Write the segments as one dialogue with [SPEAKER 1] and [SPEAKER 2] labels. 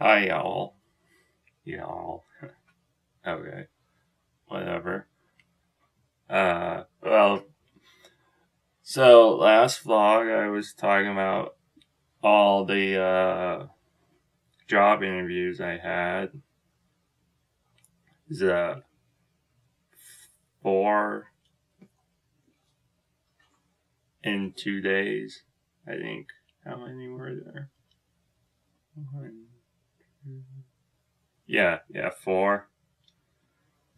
[SPEAKER 1] Hi, y'all. Y'all. okay. Whatever. Uh, well, so last vlog I was talking about all the, uh, job interviews I had. The four in two days, I think. How many were there? One, yeah, yeah, four.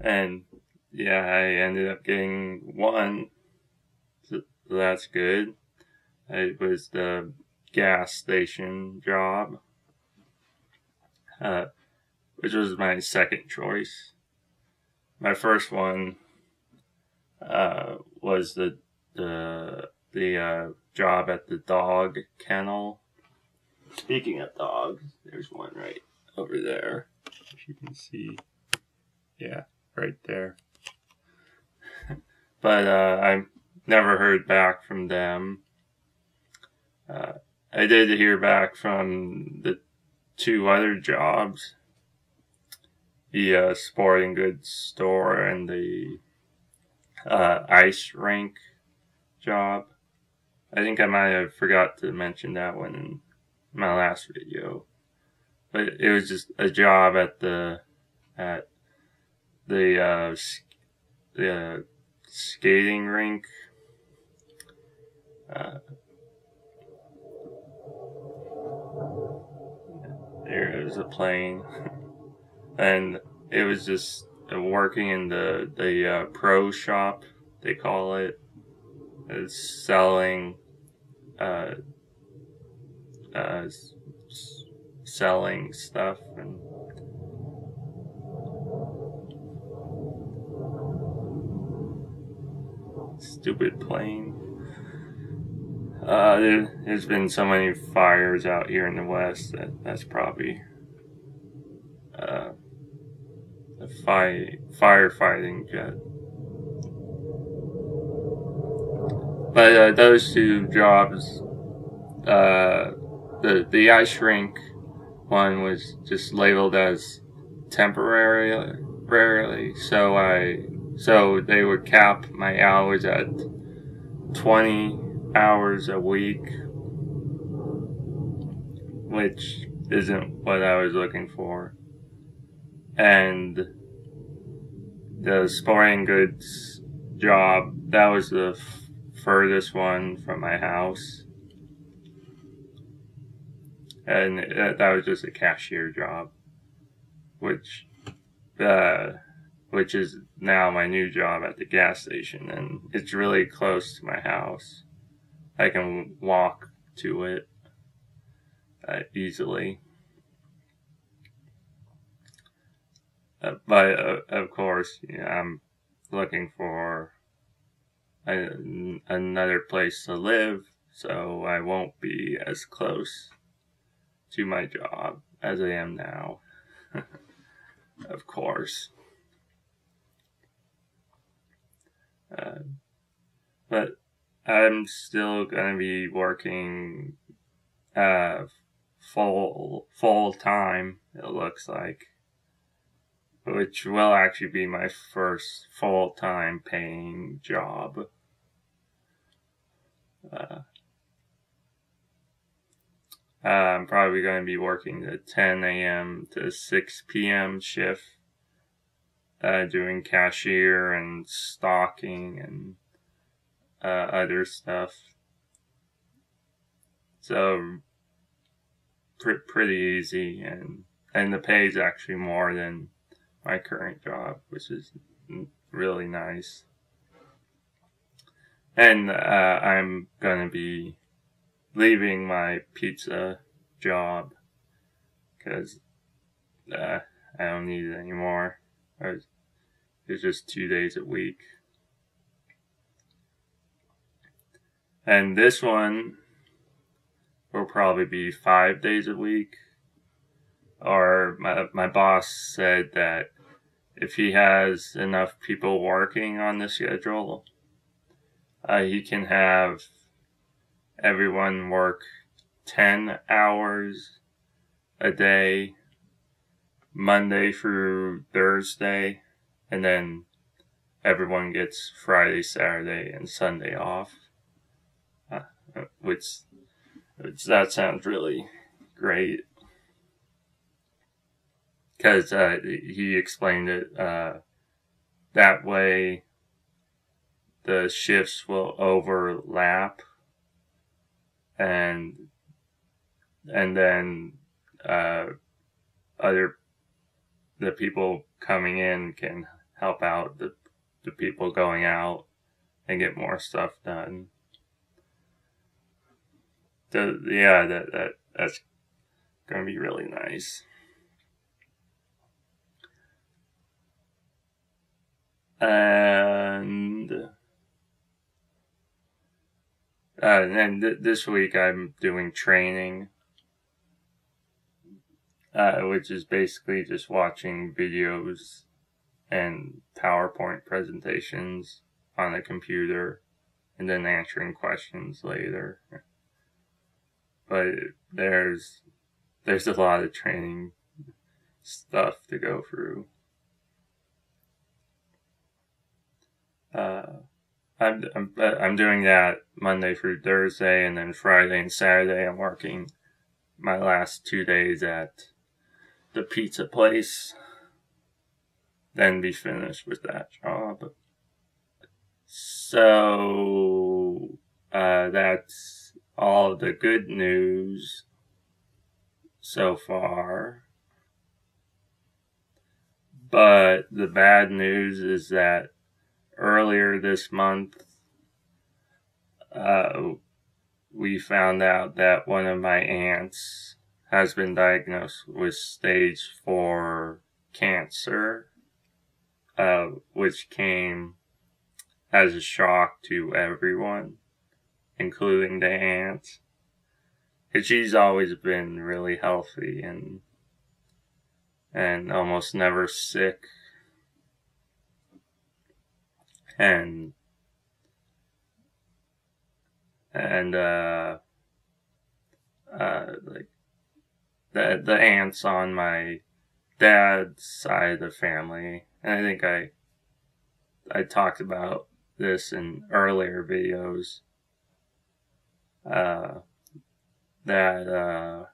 [SPEAKER 1] And yeah, I ended up getting one. So that's good. It was the gas station job, uh, which was my second choice. My first one uh, was the the the uh, job at the dog kennel. Speaking of dogs, there's one right over there. You can see, yeah, right there. but uh, I never heard back from them. Uh, I did hear back from the two other jobs the uh, sporting goods store and the uh, ice rink job. I think I might have forgot to mention that one in my last video. But it was just a job at the at the uh, the uh, skating rink. Uh, was a plane, and it was just working in the the uh, pro shop they call it. It's selling uh, uh, selling stuff and stupid plane. Uh, there, has been so many fires out here in the west that that's probably uh, a fi- firefighting jet. But uh, those two jobs, uh, the the ice rink one was just labeled as temporary, temporarily. So I so they would cap my hours at twenty hours a week, which isn't what I was looking for, and the sporting goods job that was the furthest one from my house. And that was just a cashier job, which, uh, which is now my new job at the gas station, and it's really close to my house. I can walk to it uh, easily. Uh, but uh, of course, I'm looking for another place to live, so I won't be as close to my job as I am now. of course. Uh, but I'm still gonna be working uh, full full time. It looks like, which will actually be my first full time paying job. Uh, I'm probably going to be working the 10 a.m. to 6 p.m. shift, uh, doing cashier and stocking and uh, other stuff. So, pr- pretty easy, and and the pay is actually more than my current job, which is really nice and uh, I'm gonna be leaving my pizza job because uh, I don't need it anymore. It's just two days a week. And this one will probably be five days a week. Or my, my boss said that if he has enough people working on the schedule, uh, he can have everyone work 10 hours a day Monday through Thursday, and then everyone gets Friday, Saturday, and Sunday off. Uh, which, which that sounds really great. Because uh, he explained it uh, that way, the shifts will overlap, and and then uh, other the people coming in can help out the the people going out and get more stuff done. The, yeah, that, that that's gonna be really nice. And uh, and th- this week I'm doing training, uh, which is basically just watching videos and PowerPoint presentations on the computer and then answering questions later. But there's there's a lot of training stuff to go through. Uh, I'm, I'm I'm doing that Monday through Thursday, and then Friday and Saturday I'm working my last two days at the pizza place then be finished with that job. So uh, that's all the good news so far. But the bad news is that earlier this month, uh, we found out that one of my aunts has been diagnosed with stage 4 cancer uh, which came as a shock to everyone, including the aunt. Cause she's always been really healthy and and almost never sick. And and uh uh like the the aunts on my dad's side of the family and I think I I talked about this in earlier videos. Uh, that uh,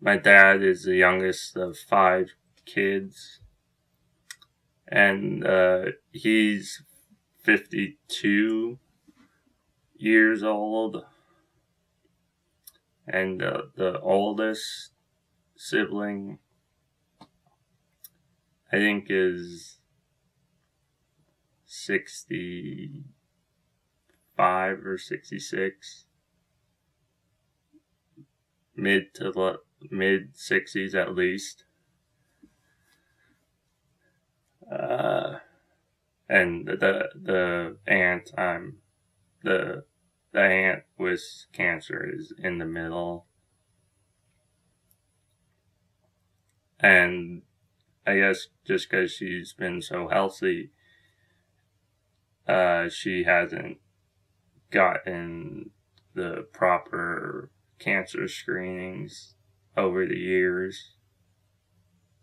[SPEAKER 1] my dad is the youngest of five kids, and uh, he's 52 years old, and uh, the oldest sibling I think is 65 or 66. Mid to mid 60s at least. Uh, and the the aunt I'm the the aunt with cancer is in the middle. And I guess just because she's been so healthy, uh, she hasn't gotten the proper cancer screenings over the years.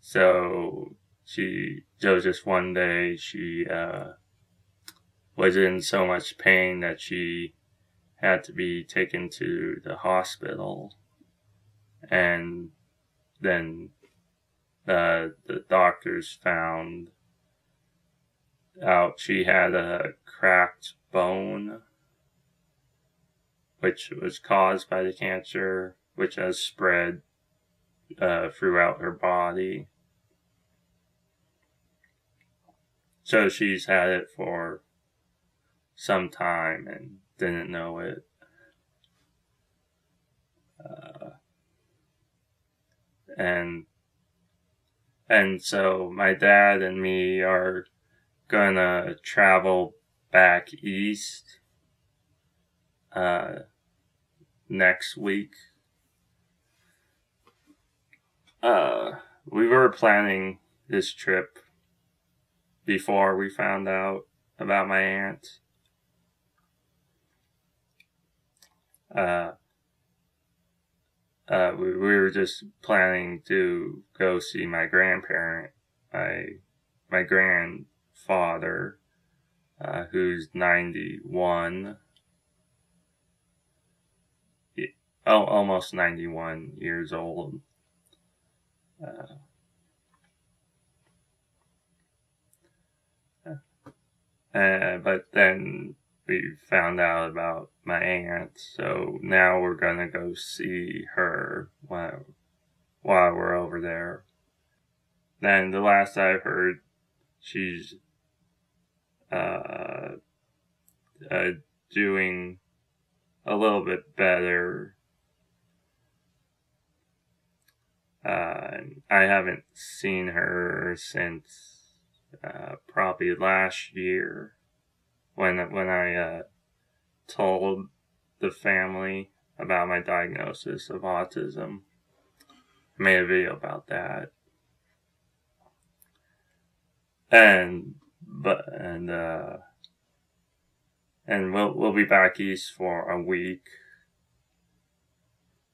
[SPEAKER 1] So she, so just one day she, uh, was in so much pain that she had to be taken to the hospital. And then uh, the doctors found out she had a cracked bone, which was caused by the cancer, which has spread uh, throughout her body. So she's had it for some time and didn't know it. Uh, and and so my dad and me are gonna travel back east uh, next week. Uh, we were planning this trip before we found out about my aunt. Uh, uh, we, we were just planning to go see my grandparent, my my grandfather, uh, who's ninety one. Oh, almost 91 years old. Uh, uh, but then we found out about my aunt, so now we're gonna go see her while, while we're over there. Then the last I've heard, she's uh, uh, doing a little bit better. Uh, I haven't seen her since uh, probably last year when when I uh, told the family about my diagnosis of autism. I made a video about that. And but and uh and we'll we'll be back east for a week.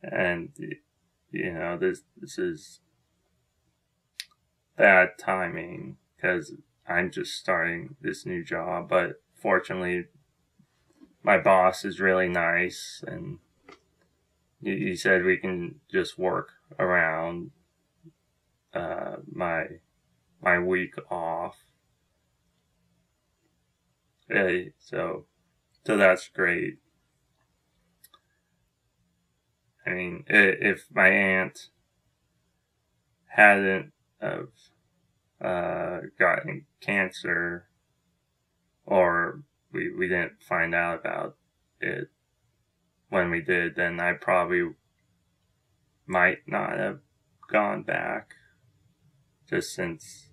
[SPEAKER 1] And you know, this this is bad timing because I'm just starting this new job, but fortunately, my boss is really nice, and he said we can just work around uh, my my week off. Hey, so so that's great. I mean, if my aunt hadn't of uh, gotten cancer or we, we didn't find out about it when we did, then I probably might not have gone back just since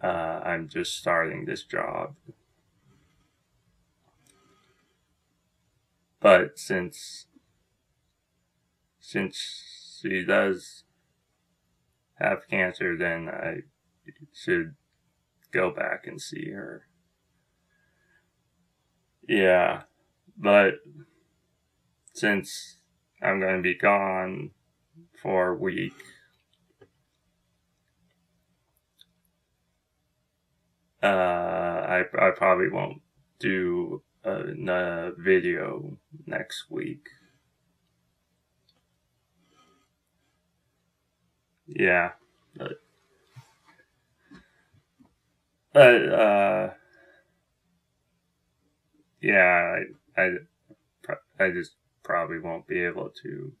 [SPEAKER 1] uh, I'm just starting this job. But since since she does have cancer, then I should go back and see her. Yeah, but since I'm going to be gone for a week, uh, I, I probably won't do a, a video next week. Yeah, uh, yeah, I, I I just probably won't be able to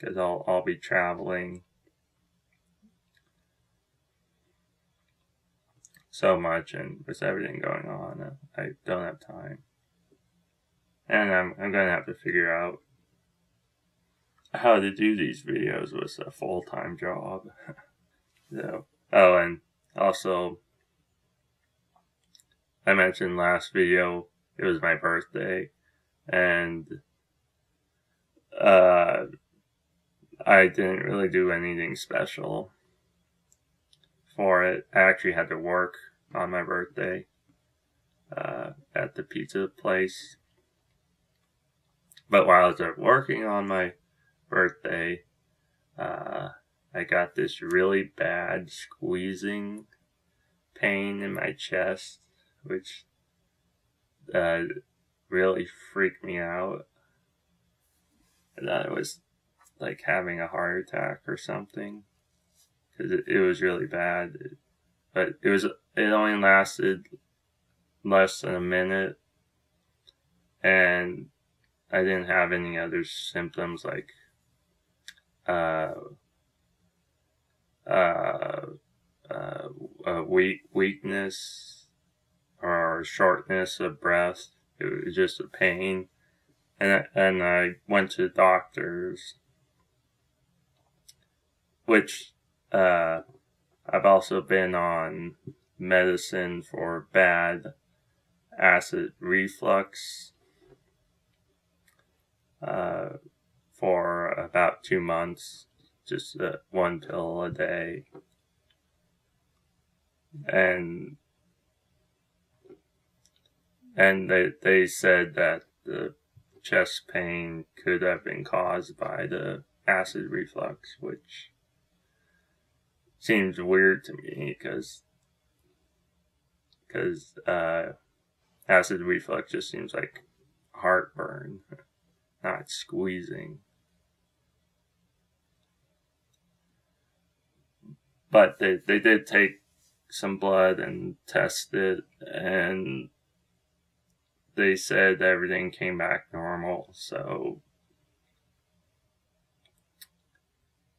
[SPEAKER 1] because I'll I'll be traveling so much and with everything going on, I don't have time. And I'm I'm gonna have to figure out how to do these videos was a full time job. so oh and also I mentioned last video it was my birthday and uh I didn't really do anything special for it. I actually had to work on my birthday uh, at the pizza place. But while I was working on my birthday, uh, I got this really bad squeezing pain in my chest which uh, really freaked me out. That it was like having a heart attack or something because it, it was really bad. But it was it only lasted less than a minute, and I didn't have any other symptoms like uh, uh, uh, uh weak weakness or shortness of breath. It was just a pain. And, and I went to doctors, which, uh, I've also been on medicine for bad acid reflux, uh, for about two months, just uh, one pill a day. And and they they said that the chest pain could have been caused by the acid reflux, which seems weird to me because because uh, acid reflux just seems like heartburn, not squeezing. But they, they did take some blood and test it, and they said everything came back normal. So,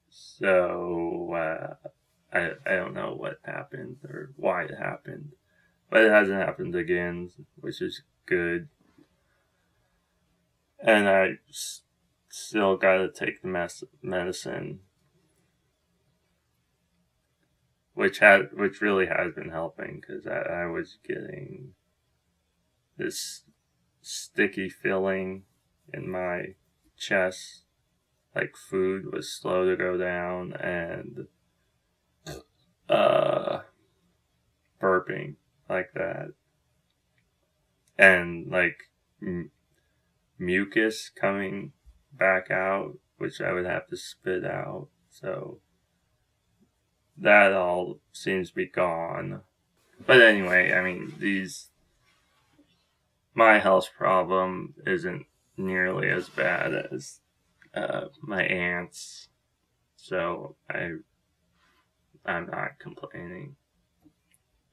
[SPEAKER 1] so uh, I I don't know what happened or why it happened, but it hasn't happened again, which is good. And I s- still got to take the mes- medicine, which had which really has been helping because I, I was getting this sticky feeling in my chest, like food was slow to go down, and uh, burping like that, and like m- mucus coming back out, which I would have to spit out. So that all seems to be gone. But anyway, I mean, these my health problem isn't nearly as bad as uh, my aunt's, so I I'm not complaining.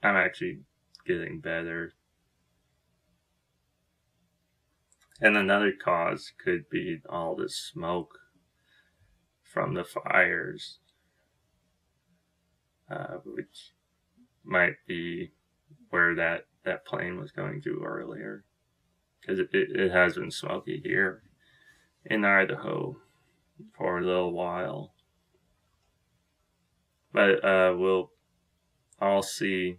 [SPEAKER 1] I'm actually getting better. And another cause could be all the smoke from the fires, uh, which might be where that, that plane was going to earlier. Because it, it, it has been smoky here in Idaho for a little while. But uh, we'll I'll see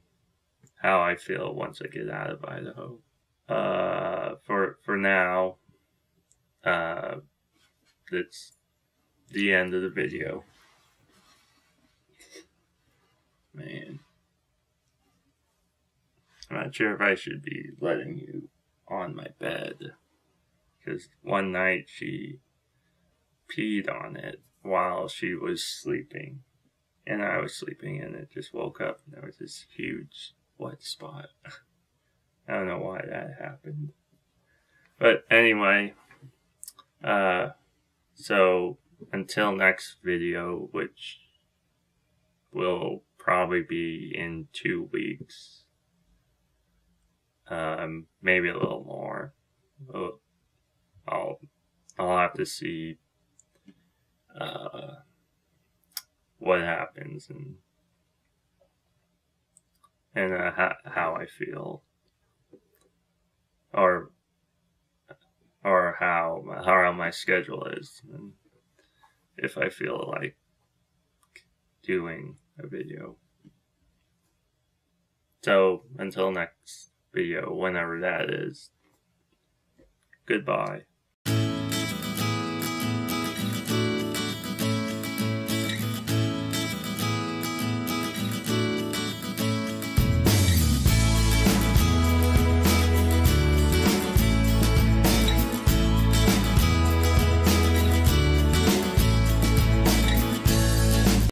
[SPEAKER 1] how I feel once I get out of Idaho. Uh, for for now, uh, that's the end of the video. Man, I'm not sure if I should be letting you on my bed because one night she peed on it while she was sleeping and I was sleeping and it just woke up and there was this huge white spot. I don't know why that happened. But anyway, uh, so until next video, which will probably be in two weeks, um, maybe a little more. I'll I'll have to see. Uh, what happens and and uh, how, how I feel or or how how my schedule is and if I feel like doing a video. So until next video, whenever that is, goodbye.